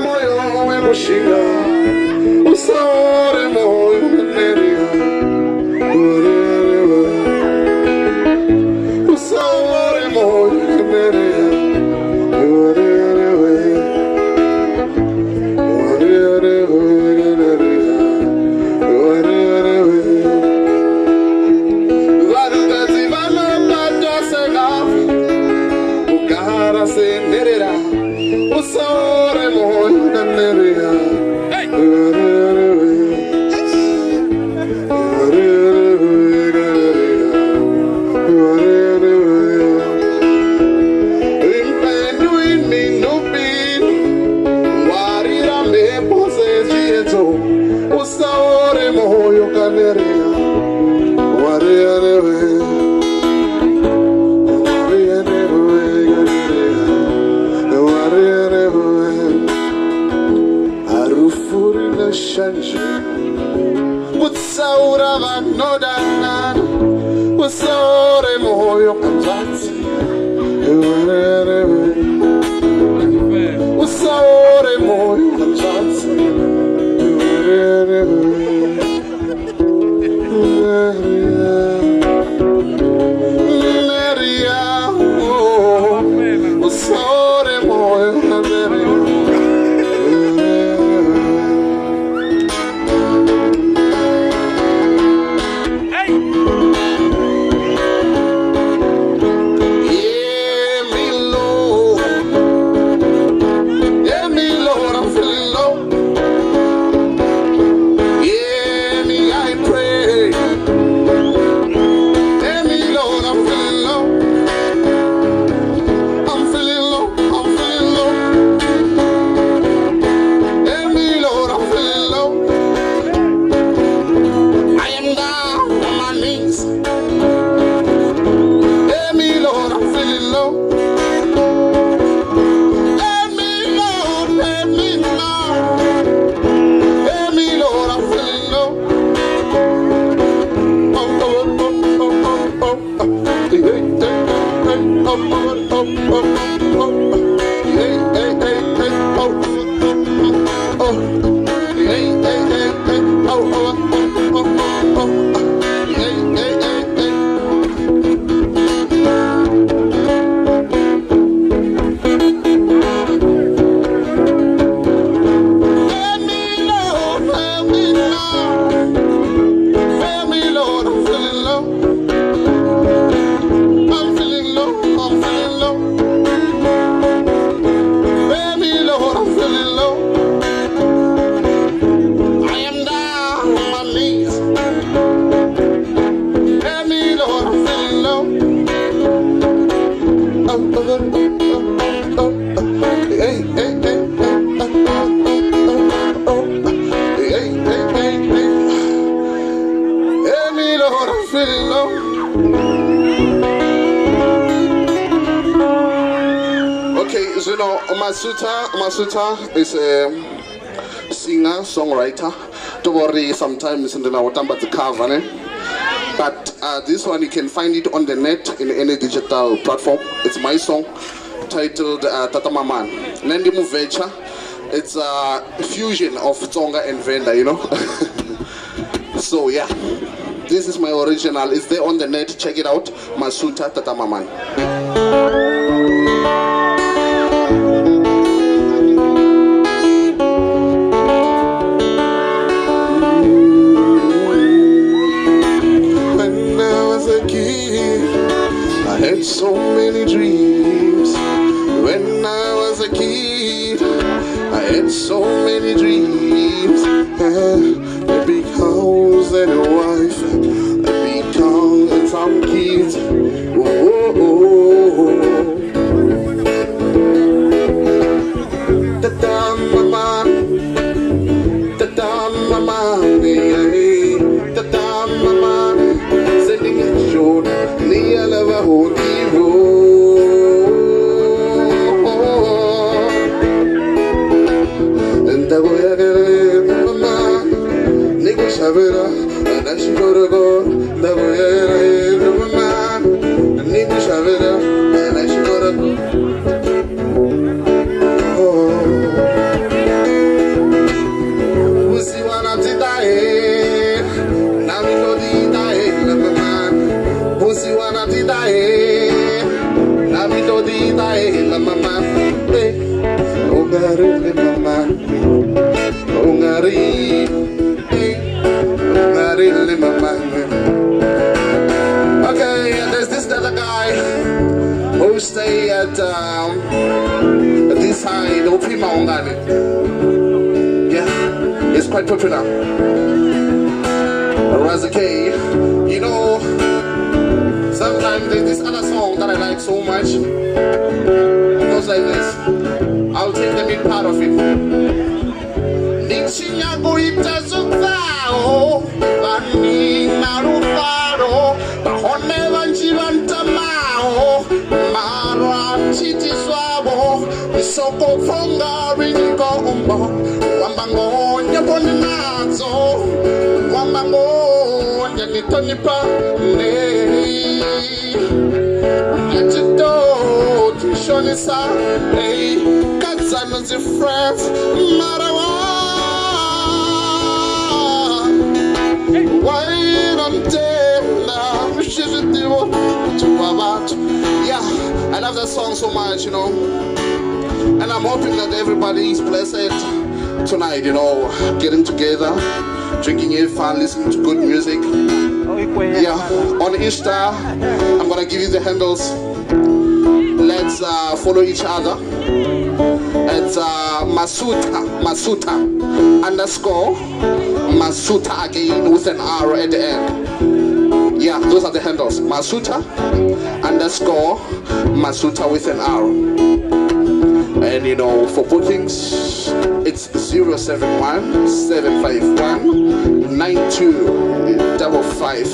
moją miłosika Usare Osare mo in Galeria. Hey! Masutha Masutha is a um, singer songwriter. Don't worry, sometimes in the Nawatamba the cover, ne. but uh, this one you can find it on the net in any digital platform. It's my song titled uh, Tata Maman. Nandi Muvecha. It's a fusion of Tonga and Venda, you know. so yeah, this is my original. It's there on the net. Check it out. Masutha Tata Maman. Sabera, and I should go to go, the way I Maongani. Yeah, it's quite popular. Raza K, you know, sometimes there's this other song that I like so much. It goes like this. Antidote, shonisa, hey, I love that song so much, you know. And I'm hoping that everybody is blessed tonight, you know, getting together, drinking it fun, listening to good music. On Insta, I'm gonna give you the handles. Let's uh, follow each other. It's uh, Masutha, Masutha underscore Masutha again with an R at the end. Yeah, those are the handles. Masutha underscore Masutha with an R. And you know, for bookings, 071 751 9255.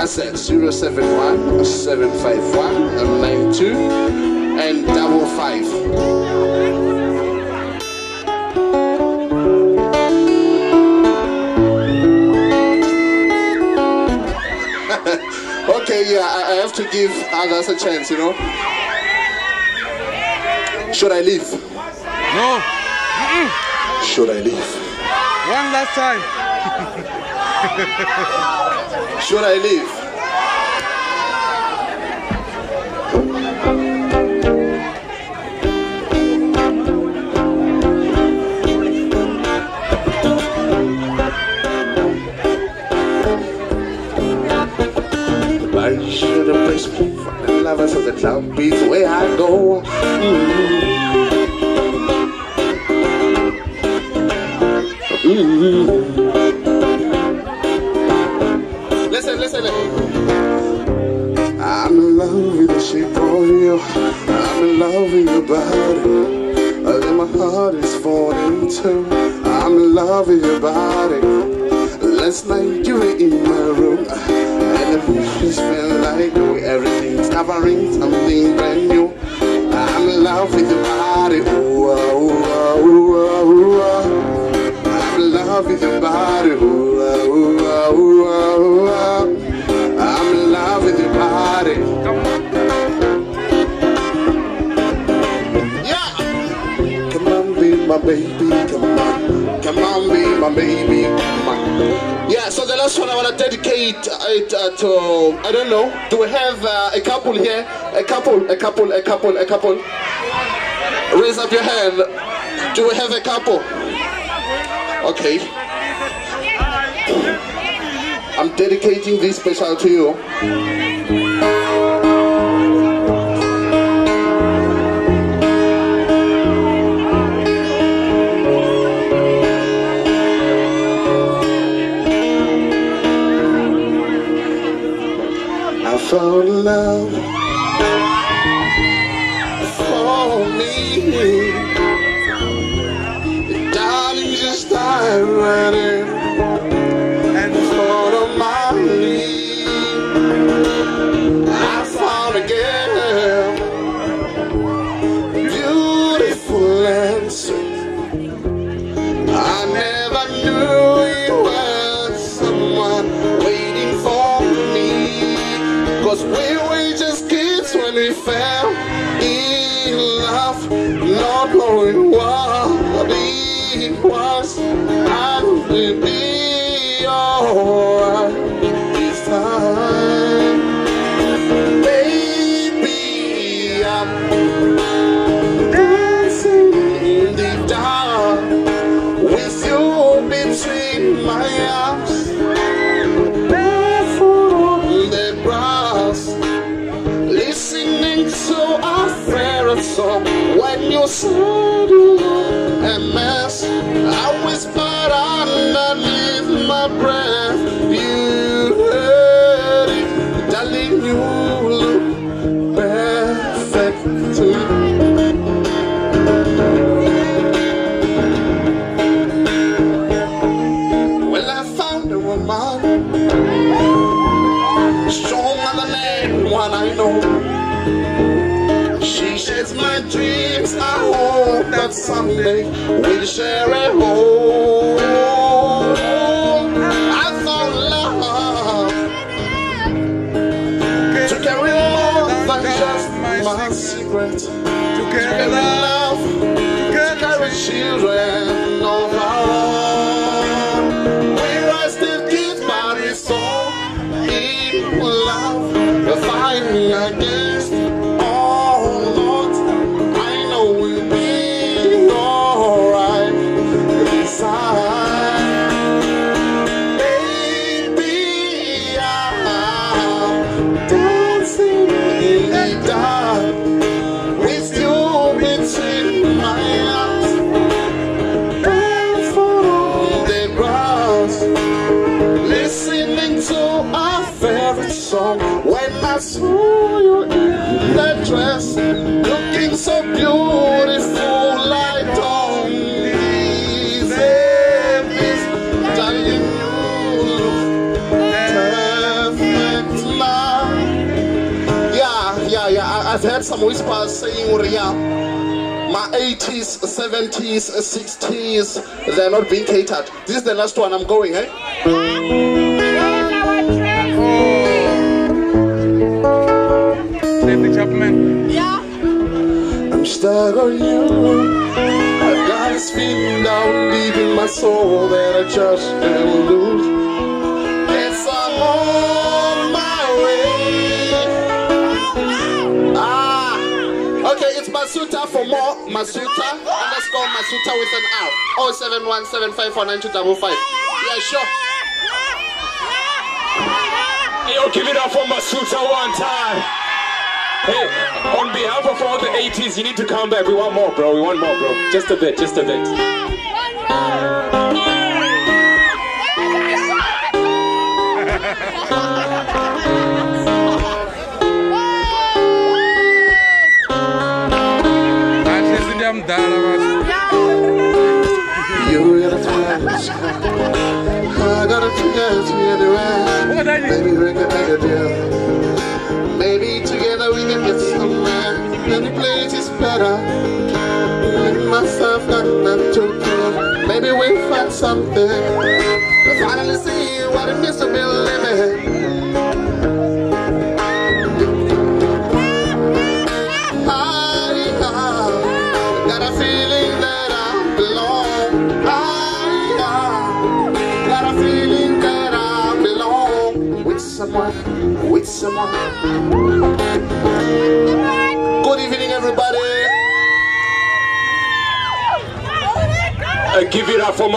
I said 071 751 92 and double five. okay, yeah, I have to give others a chance, you know. Should I leave? No, Should I leave? one last time. Should I leave? I should have placed me fucking lovers of the cloud beats where I go. Mm. Listen, listen, listen. I'm in love with the shape of you. I'm in love with your body. Then my heart is falling too. I'm in love with your body. Last night you were in my room. And the visions felt like. Everything's covering something brand new. I'm in love with your body. Ooh, ooh, ooh, ooh, love with your body. Ooh, ooh, ooh, ooh. I'm in love with your body. Yeah. Come on, be my baby. Come on. Come on, be my baby. Come on. Yeah, so the last one I want to dedicate it uh, to, I don't know, do we have uh, a couple here? A couple, a couple, a couple, a couple. Raise up your hand. Do we have a couple? Okay. I'm dedicating this special to you. Alright this time. Baby, I'm dancing in the dark with you between my arms. Barefoot on the grass, listening to our favorite song when you said you a mess. I whispered underneath my breath. Dreams. I hope that someday we'll share a home. I found love to carry more than just my secret. To carry love, to carry children of our own. Where I still give my soul in love, fighting against all to our favorite song when I saw you in that dress looking so beautiful I don't deserve this darling you look perfect now yeah yeah yeah I've heard some whispers saying Uriah my 80s, 70s, 60s, they're not being catered. This is the last one I'm going, eh? David Chapman. I'm stuck on you. I've got this feeling down deep in my soul that I just can't lose. Yes, I'm on my way. Ah, okay, it's Masutha for more. Masutha, underscore Masutha with an R. 07175492255. Yeah, sure. Hey, yo, give it up for Masutha one time. Hey, on behalf of all the 80s, you need to come back. We want more, bro. We want more, bro. Just a bit, just a bit. Manche sind ja am Dala. You got a chance. I got a chance to get around. What are you? Maybe we a deal. Better. Myself to. Maybe we find something. We finally see what it means to be living. Everybody. Uh, give it up for